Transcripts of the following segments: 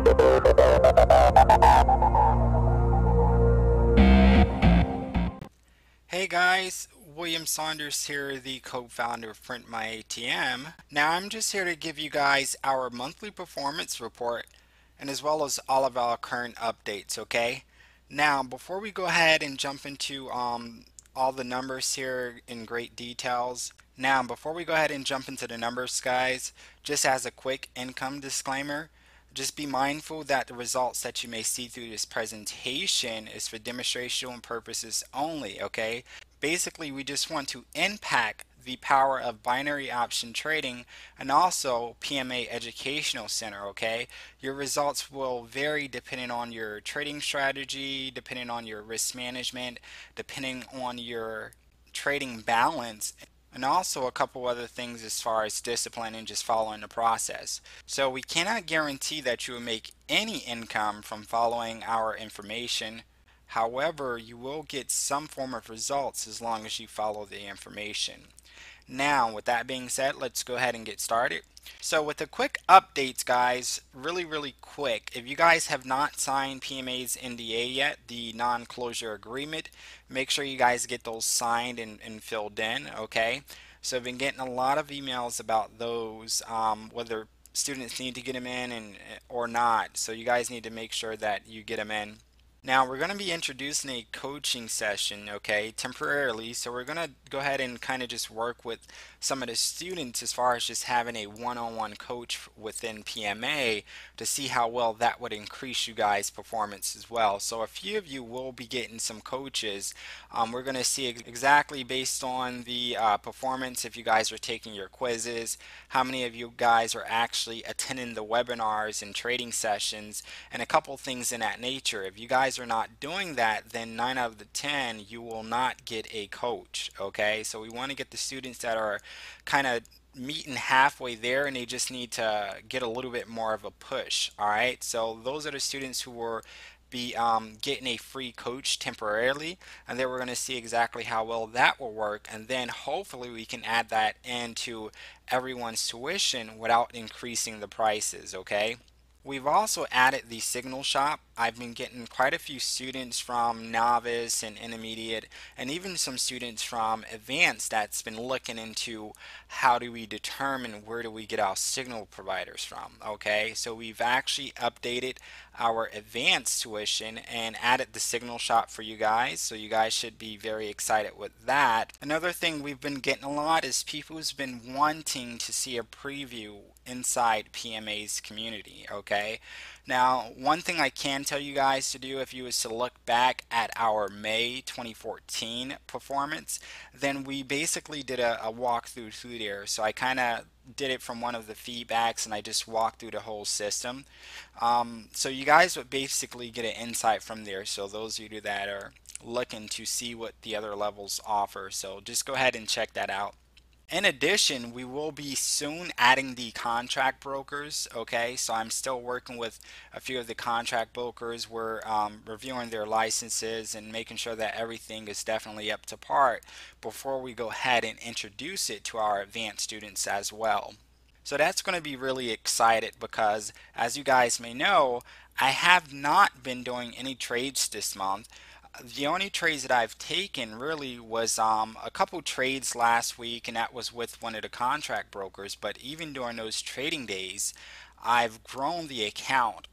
Hey guys, William Saunders here, the co-founder of Print My ATM. Now I'm just here to give you guys our monthly performance report and as well as all of our current updates, okay? Now before we go ahead and jump into um, all the numbers here in great details, now before we go ahead and jump into the numbers guys, just as a quick income disclaimer, just be mindful that the results that you may see through this presentation is for demonstration purposes only, okay? Basically, we just want to impact the power of binary option trading and also PMA Educational Center, okay? Your results will vary depending on your trading strategy, depending on your risk management, depending on your trading balance and also a couple other things as far as discipline and just following the process. So we cannot guarantee that you will make any income from following our information. However, you will get some form of results as long as you follow the information. Now, with that being said, let's go ahead and get started. So with the quick updates, guys, really, really quick, if you guys have not signed PMA's NDA yet, the non-closure agreement, make sure you guys get those signed and, and filled in, okay? So I've been getting a lot of emails about those, um, whether students need to get them in and or not. So you guys need to make sure that you get them in. Now we're going to be introducing a coaching session, okay, temporarily. So we're going to go ahead and kind of just work with some of the students as far as just having a one-on-one -on -one coach within PMA to see how well that would increase you guys' performance as well. So a few of you will be getting some coaches. Um, we're going to see exactly based on the uh, performance if you guys are taking your quizzes, how many of you guys are actually attending the webinars and trading sessions, and a couple things in that nature. If you guys guys are not doing that, then 9 out of the 10, you will not get a coach, okay? So we want to get the students that are kind of meeting halfway there and they just need to get a little bit more of a push, all right? So those are the students who were be um, getting a free coach temporarily and then we're going to see exactly how well that will work and then hopefully we can add that into everyone's tuition without increasing the prices okay We've also added the signal shop. I've been getting quite a few students from novice and intermediate and even some students from advanced that's been looking into how do we determine where do we get our signal providers from. Okay, so we've actually updated our advanced tuition and added the signal shop for you guys. So you guys should be very excited with that. Another thing we've been getting a lot is people who's been wanting to see a preview inside PMA's community. Okay. Now, one thing I can tell you guys to do if you was to look back at our May 2014 performance, then we basically did a, a walkthrough through there. So I kind of did it from one of the feedbacks and I just walked through the whole system. Um, so you guys would basically get an insight from there. So those of you that are looking to see what the other levels offer. So just go ahead and check that out. In addition, we will be soon adding the contract brokers. Okay, so I'm still working with a few of the contract brokers. We're um, reviewing their licenses and making sure that everything is definitely up to par before we go ahead and introduce it to our advanced students as well. So that's going to be really excited because as you guys may know, I have not been doing any trades this month the only trades that I've taken really was um, a couple trades last week and that was with one of the contract brokers. But even during those trading days I've grown the account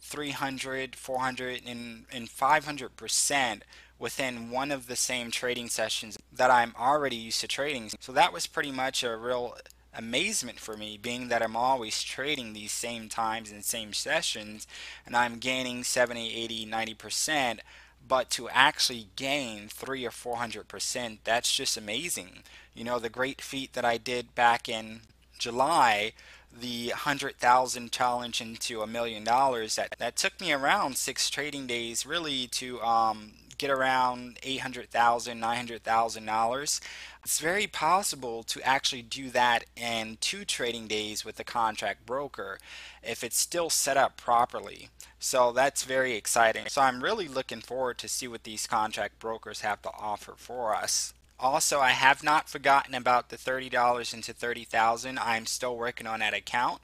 300 400 and, and 500 percent within one of the same trading sessions that I'm already used to trading. So that was pretty much a real amazement for me being that I'm always trading these same times and same sessions and I'm gaining 70 80 90 percent but to actually gain three or four hundred percent that's just amazing. You know the great feat that I did back in July the hundred thousand challenge into a million dollars that that took me around six trading days really to um, get around eight hundred thousand nine hundred thousand dollars it's very possible to actually do that in two trading days with a contract broker if it's still set up properly. So that's very exciting. So I'm really looking forward to see what these contract brokers have to offer for us. Also, I have not forgotten about the $30 into 30,000. I'm still working on that account.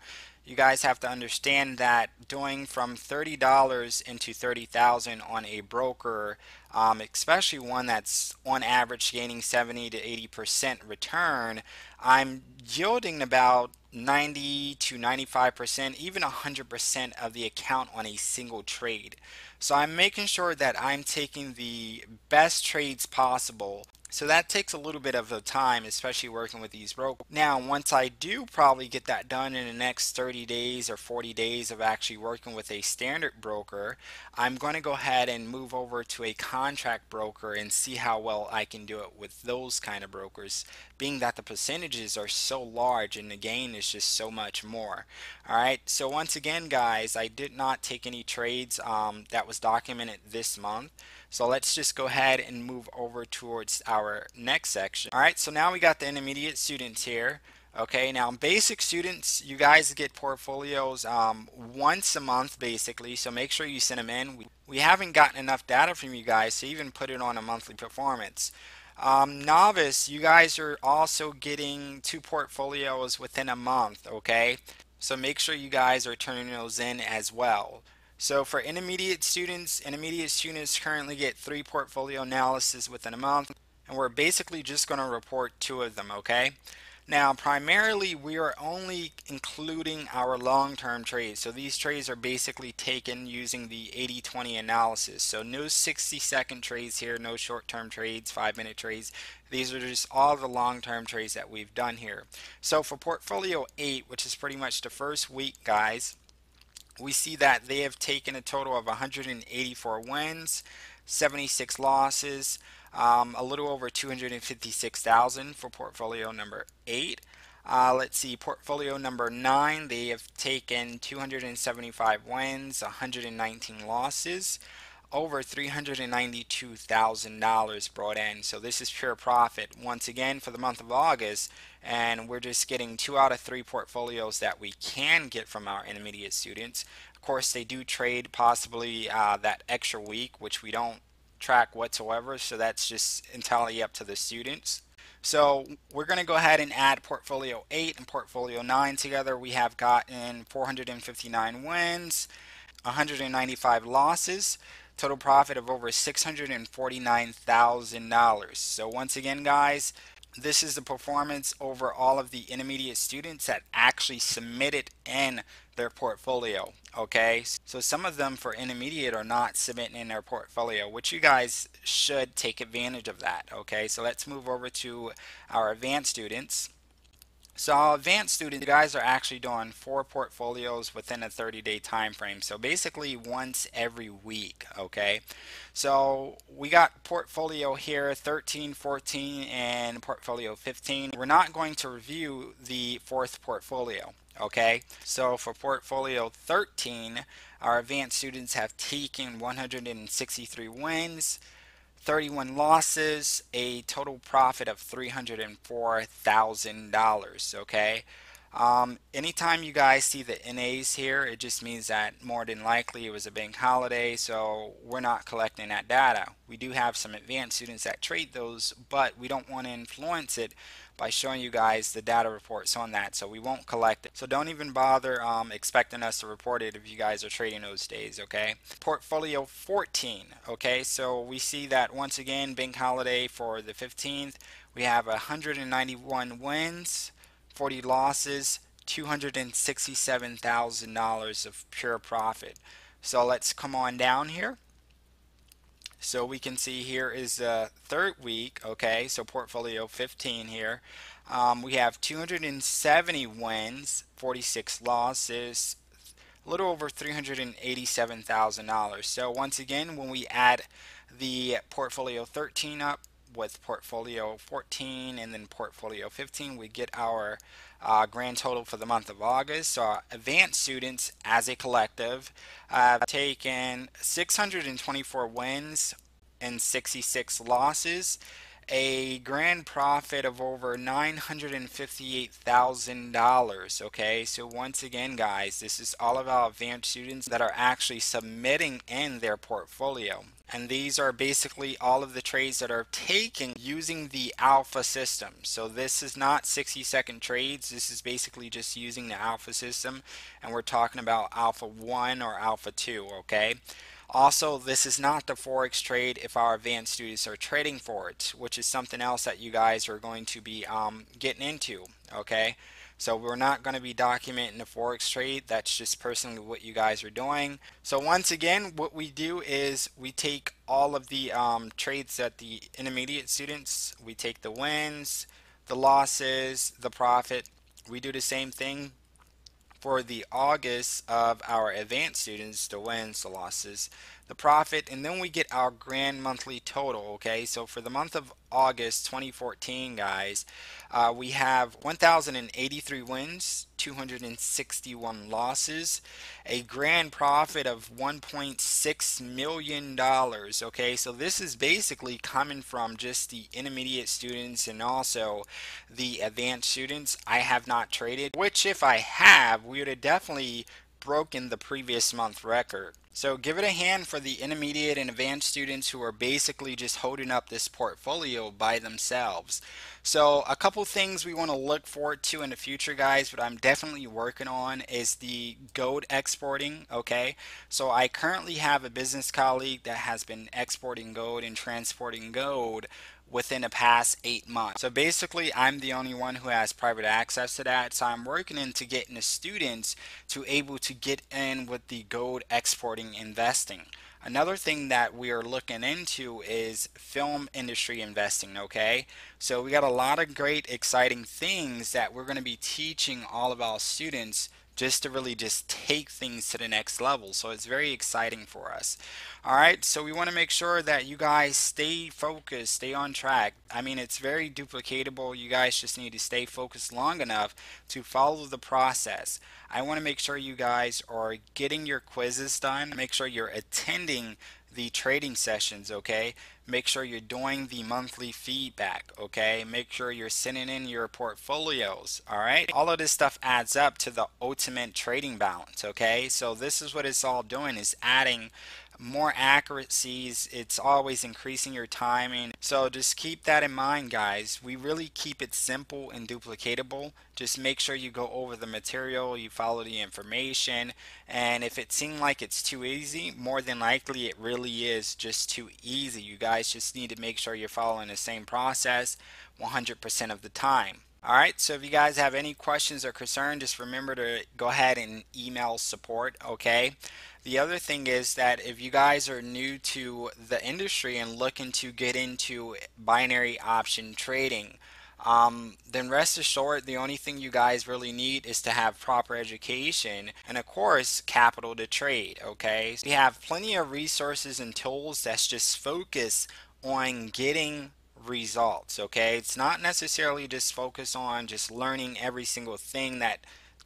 You guys have to understand that doing from $30 into 30,000 on a broker, um, especially one that's on average gaining 70 to 80% return, I'm yielding about 90 to 95%, even 100% of the account on a single trade. So I'm making sure that I'm taking the best trades possible so that takes a little bit of the time, especially working with these brokers. Now, once I do probably get that done in the next 30 days or 40 days of actually working with a standard broker, I'm going to go ahead and move over to a contract broker and see how well I can do it with those kind of brokers, being that the percentages are so large and the gain is just so much more. All right, so once again, guys, I did not take any trades um, that was documented this month. So let's just go ahead and move over towards our next section. All right, so now we got the intermediate students here. Okay, now basic students, you guys get portfolios um, once a month basically, so make sure you send them in. We, we haven't gotten enough data from you guys to even put it on a monthly performance. Um, novice, you guys are also getting two portfolios within a month, okay? So make sure you guys are turning those in as well. So for intermediate students, intermediate students currently get three portfolio analysis within a month, and we're basically just going to report two of them, okay? Now, primarily, we are only including our long-term trades. So these trades are basically taken using the 80-20 analysis. So no 60-second trades here, no short-term trades, five-minute trades. These are just all the long-term trades that we've done here. So for portfolio 8, which is pretty much the first week, guys, we see that they have taken a total of 184 wins, 76 losses, um, a little over 256,000 for portfolio number 8. Uh, let's see, portfolio number 9, they have taken 275 wins, 119 losses over $392,000 brought in. So this is pure profit once again for the month of August and we're just getting two out of three portfolios that we can get from our intermediate students. Of course they do trade possibly uh, that extra week which we don't track whatsoever so that's just entirely up to the students. So we're going to go ahead and add portfolio 8 and portfolio 9 together. We have gotten 459 wins, 195 losses total profit of over $649,000. So once again guys, this is the performance over all of the intermediate students that actually submitted in their portfolio okay? So some of them for intermediate are not submitting in their portfolio which you guys should take advantage of that okay? So let's move over to our advanced students so advanced students, you guys are actually doing four portfolios within a 30-day time frame. So basically once every week, okay? So we got portfolio here 13, 14, and portfolio 15. We're not going to review the fourth portfolio, okay? So for portfolio 13, our advanced students have taken 163 wins, 31 losses, a total profit of $304,000. Okay. Um, anytime you guys see the NAs here, it just means that more than likely it was a bank holiday, so we're not collecting that data. We do have some advanced students that trade those, but we don't want to influence it by showing you guys the data reports on that so we won't collect it. So don't even bother um, expecting us to report it if you guys are trading those days okay? Portfolio 14 okay? So we see that once again bank holiday for the 15th we have 191 wins 40 losses $267,000 of pure profit. So let's come on down here so we can see here is the third week, okay, so portfolio 15 here. Um, we have 270 wins, 46 losses, a little over $387,000. So once again, when we add the portfolio 13 up with portfolio 14 and then portfolio 15, we get our uh, grand total for the month of August. So advanced students as a collective have taken 624 wins and 66 losses a grand profit of over $958,000. Okay, so once again, guys, this is all of our advanced students that are actually submitting in their portfolio. And these are basically all of the trades that are taken using the alpha system. So this is not 60 second trades. This is basically just using the alpha system. And we're talking about alpha 1 or alpha 2, okay? Also, this is not the Forex trade if our advanced students are trading for it, which is something else that you guys are going to be um, getting into, okay? So we're not going to be documenting the Forex trade. That's just personally what you guys are doing. So once again, what we do is we take all of the um, trades that the intermediate students, we take the wins, the losses, the profit. We do the same thing for the August of our advanced students, the wins, the losses, the profit, and then we get our grand monthly total, okay? So for the month of August 2014, guys, uh, we have 1,083 wins, 261 losses, a grand profit of 1.6 million dollars. Okay, so this is basically coming from just the intermediate students and also the advanced students. I have not traded, which if I have, we would have definitely broken the previous month record. So give it a hand for the intermediate and advanced students who are basically just holding up this portfolio by themselves. So a couple things we want to look forward to in the future guys, what I'm definitely working on is the gold exporting, okay? So I currently have a business colleague that has been exporting gold and transporting gold within the past eight months. So basically I'm the only one who has private access to that. So I'm working into getting the students to able to get in with the gold exporting investing. Another thing that we are looking into is film industry investing, okay? So we got a lot of great exciting things that we're going to be teaching all of our students just to really just take things to the next level. So it's very exciting for us. All right, so we want to make sure that you guys stay focused, stay on track. I mean, it's very duplicatable. You guys just need to stay focused long enough to follow the process. I want to make sure you guys are getting your quizzes done. Make sure you're attending the trading sessions, okay? Make sure you're doing the monthly feedback, okay? Make sure you're sending in your portfolios, all right? All of this stuff adds up to the ultimate trading balance, okay? So this is what it's all doing is adding more accuracies it's always increasing your timing. So just keep that in mind guys. We really keep it simple and duplicatable. Just make sure you go over the material you follow the information and if it seems like it's too easy more than likely it really is just too easy. You guys just need to make sure you're following the same process 100% of the time. Alright, so if you guys have any questions or concern, just remember to go ahead and email support, okay? The other thing is that if you guys are new to the industry and looking to get into binary option trading, um, then rest assured the only thing you guys really need is to have proper education and of course capital to trade okay? We have plenty of resources and tools that's just focused on getting results okay? It's not necessarily just focus on just learning every single thing that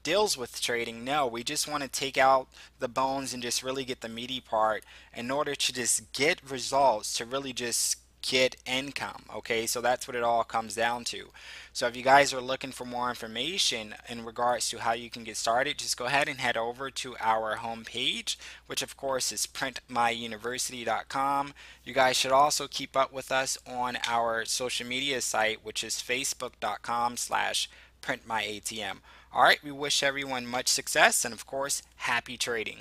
deals with trading no we just want to take out the bones and just really get the meaty part in order to just get results to really just get income okay? So that's what it all comes down to. So if you guys are looking for more information in regards to how you can get started just go ahead and head over to our homepage, which of course is printmyuniversity.com you guys should also keep up with us on our social media site which is facebook.com slash printmyatm all right we wish everyone much success and of course happy trading